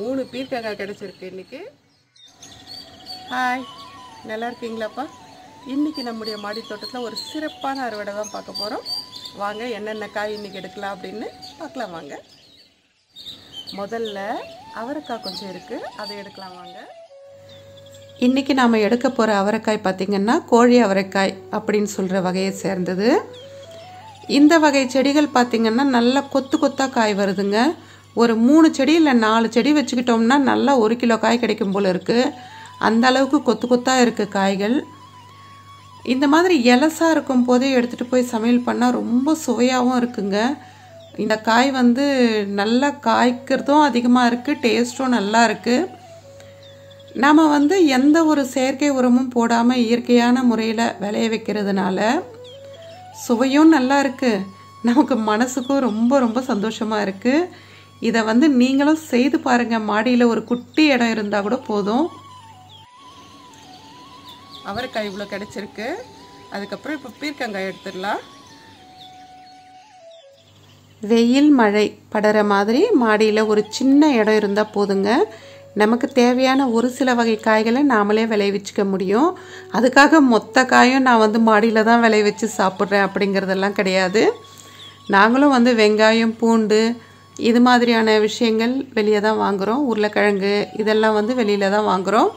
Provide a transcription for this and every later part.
மூணு பீர்க்கங்காய் கிடச்சிருக்கு இன்னைக்கு. ஹாய் நல்லா இருக்கீங்களாப்பா? இன்னைக்கு நம்முடைய மாடி தோட்டத்தில் ஒரு சிறப்பான அறுவடை தான் பார்க்க போகிறோம் வாங்க என்னென்ன காய் இன்றைக்கி எடுக்கலாம் அப்படின்னு பார்க்கலாம் வாங்க. முதல்ல அவரைக்காய் கொஞ்சம் இருக்குது அதை எடுக்கலாம் வாங்க. இன்றைக்கி நாம் எடுக்க போகிற அவரைக்காய் பார்த்திங்கன்னா கோழி அவரைக்காய் அப்படின்னு சொல்கிற வகையை சேர்ந்தது. இந்த வகை செடிகள் பார்த்திங்கன்னா நல்லா கொத்து கொத்தாக காய் வருதுங்க. ஒரு மூணு செடி இல்லை நாலு செடி வச்சுக்கிட்டோம்னா நல்லா ஒரு கிலோ காய் கிடைக்கும் போல் இருக்குது அந்த அளவுக்கு கொத்து கொத்தாக இருக்குது காய்கள். இந்த மாதிரி எலசாக இருக்கும் போதே எடுத்துகிட்டு போய் சமையல் பண்ணால் ரொம்ப சுவையாகவும் இருக்குங்க. இந்த காய் வந்து நல்லா காய்க்கிறதும் அதிகமாக இருக்குது டேஸ்ட்டும் நல்லா இருக்குது நாம் வந்து எந்த ஒரு செயற்கை உரமும் போடாமல் இயற்கையான முறையில் விளைய வைக்கிறதுனால சுவையும் நல்லா இருக்குது நமக்கு மனசுக்கும் ரொம்ப ரொம்ப சந்தோஷமாக இருக்குது இதை வந்து நீங்களும் செய்து பாருங்கள் மாடியில் ஒரு குட்டி இடம் இருந்தால் கூட போதும். அவரைக்காய் இவ்வளோ கிடச்சிருக்கு. அதுக்கப்புறம் இப்போ பீர்க்கங்காய் எடுத்துடலாம். வெயில் மழை படுற மாதிரி மாடியில் ஒரு சின்ன இடம் இருந்தால் போதுங்க. நமக்கு தேவையான ஒரு சில வகை காய்களை நாமளே விளைவிச்சுக்க முடியும். அதுக்காக மொத்த காயும் நான் வந்து மாடியில் தான் விளைவிச்சு சாப்பிட்றேன் அப்படிங்கிறதெல்லாம் கிடையாது. நாங்களும் வந்து வெங்காயம் பூண்டு இது மாதிரியான விஷயங்கள் வெளியே தான் வாங்குகிறோம் உருளைக்கிழங்கு இதெல்லாம் வந்து வெளியில் தான் வாங்குகிறோம்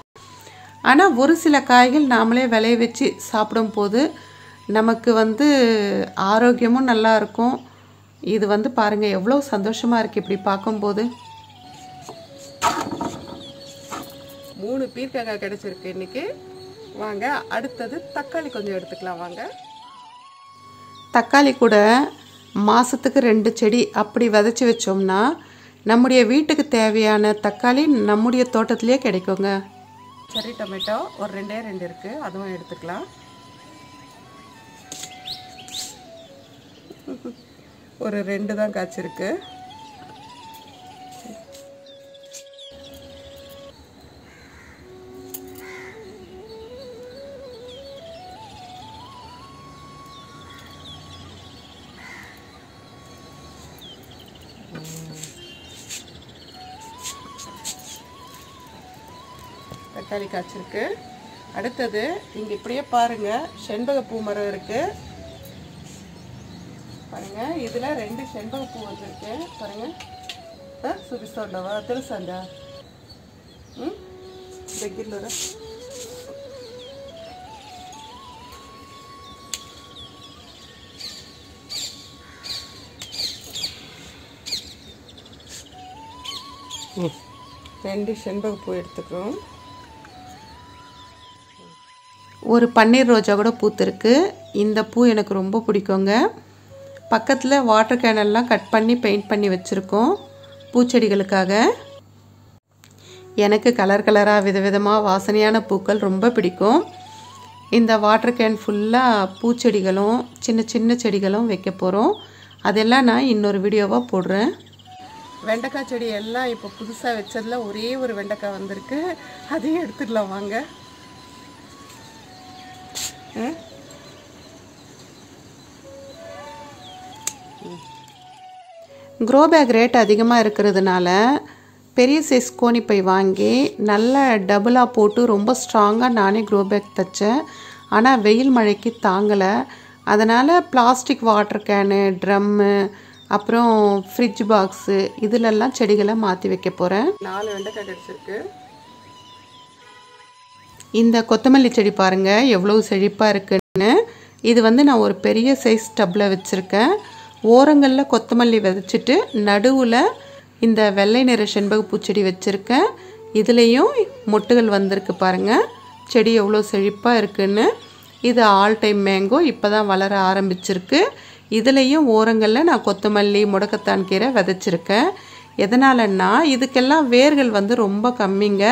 ஆனால் ஒரு சில காய்கள் நாமளே விளைய வச்சு சாப்பிடும்போது நமக்கு வந்து ஆரோக்கியமும் நல்லா இருக்கும். இது வந்து பாருங்கள் எவ்வளோ சந்தோஷமாக இருக்குது இப்படி பார்க்கும்போது. மூணு பீர்க்கங்காய் கிடச்சிருக்கு இன்னைக்கு. வாங்க அடுத்தது தக்காளி கொஞ்சம் எடுத்துக்கலாம். வாங்க. தக்காளி கூட மாதத்துக்கு ரெண்டு செடி அப்படி விதைச்சி வச்சோம்னா நம்முடைய வீட்டுக்கு தேவையான தக்காளி நம்முடைய தோட்டத்திலே கிடைக்குங்க. சரி டொமேட்டோ. ஒரு ரெண்டே ரெண்டு இருக்குது அதுவும் எடுத்துக்கலாம். ஒரு ரெண்டு தான் காய்ச்சிருக்கு. தக்காளி காய்ச்சிருக்கு அடுத்தது இங்கே இப்படியே பாருங்க செண்பகப்பூ மரம் இருக்கு பாருங்க இதில் ரெண்டு செண்பகப்பூ வந்திருக்கு பாருங்க చూపిస్తుండవా తెలుసా అందా దగ్గరలో రా ரெண்டு செண்பகப்பூ எடுத்துக்கிறோம் ஒரு பன்னீர் ரோஜா கூட பூத்திருக்கு இந்த பூ எனக்கு ரொம்ப பிடிக்குங்க. பக்கத்தில் வாட்டர் கேனல்லாம் கட் பண்ணி பெயிண்ட் பண்ணி வச்சுருக்கோம் பூச்செடிகளுக்காக. எனக்கு கலர் கலராக விதவிதமாக வாசனையான பூக்கள் ரொம்ப பிடிக்கும். இந்த வாட்டர் கேன் ஃபுல்லாக பூச்செடிகளும் சின்ன சின்ன செடிகளும் வைக்க போகிறோம் அதெல்லாம் நான் இன்னொரு வீடியோவாக போடுறேன். வெண்டைக்காய் செடி எல்லாம் இப்போ புதுசாக வச்சதில் ஒரே ஒரு வெண்டைக்காய் வந்திருக்கு. அதையும் எடுத்துடலாம் வாங்க. க்ரோ பேக் ரேட் அதிகமாக இருக்கிறதுனால பெரிய சைஸ் கோணிப்பை வாங்கி நல்ல டபுளாக போட்டு ரொம்ப ஸ்ட்ராங்காக நானே க்ரோ பேக் தைச்சேன். ஆனால் வெயில் மழைக்கு தாங்கலை. அதனால் பிளாஸ்டிக் வாட்டர் கேனு ட்ரம்மு அப்புறம் ஃப்ரிட்ஜ் பாக்ஸு இதிலெல்லாம் செடிகளை மாற்றி வைக்க போகிறேன் நாலு வெண்டைக்காய் கிடச்சிருக்கு. இந்த கொத்தமல்லி செடி பாருங்கள் எவ்வளோ செழிப்பாக இருக்குன்னு. இது வந்து நான் ஒரு பெரிய சைஸ் டப்பில் வச்சுருக்கேன். ஓரங்களில் கொத்தமல்லி விதைச்சிட்டு நடுவில் இந்த வெள்ளை நிற செண்பக பூச்செடி வச்சுருக்கேன். இதுலேயும் மொட்டுகள் வந்திருக்கு பாருங்கள் செடி எவ்வளோ செழிப்பாக இருக்குன்னு. இது ஆல் டைம் மேங்கோ இப்போ தான் வளர ஆரம்பிச்சிருக்கு. இதுலேயும் ஓரங்களில் நான் கொத்தமல்லி முடக்கத்தான் கீரை விதைச்சிருக்கேன். எதனாலன்னா இதுக்கெல்லாம் வேர்கள் வந்து ரொம்ப கம்மிங்க.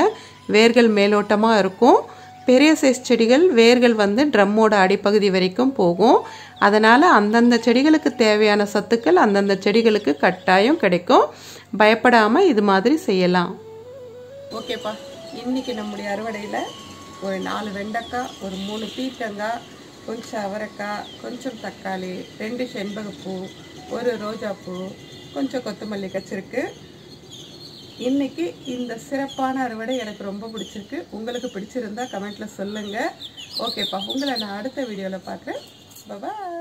வேர்கள் மேலோட்டமாக இருக்கும். பெரிய சைஸ் செடிகள் வேர்கள் வந்து ட்ரம்மோட அடிப்பகுதி வரைக்கும் போகும். அதனால் அந்தந்த செடிகளுக்கு தேவையான சத்துக்கள் அந்தந்த செடிகளுக்கு கட்டாயம் கிடைக்கும். பயப்படாமல் இது மாதிரி செய்யலாம். ஓகேப்பா. இன்றைக்கி நம்முடைய அறுவடையில் ஒரு நாலு வெண்டைக்காய் ஒரு மூணு பீக்கங்காய் கொஞ்சம் அவரைக்காய் கொஞ்சம் தக்காளி ரெண்டு செண்பகப்பூ ஒரு ரோஜாப்பூ கொஞ்சம் கொத்தமல்லி கச்சிருக்கு. இன்னைக்கு இந்த சிறப்பான அறுவடை எனக்கு ரொம்ப பிடிச்சிருக்கு. உங்களுக்கு பிடிச்சிருந்தா கமெண்ட்ல சொல்லுங்க. ஓகேப்பா உங்களை நான் அடுத்த வீடியோவில் பார்க்குறேன். பாய்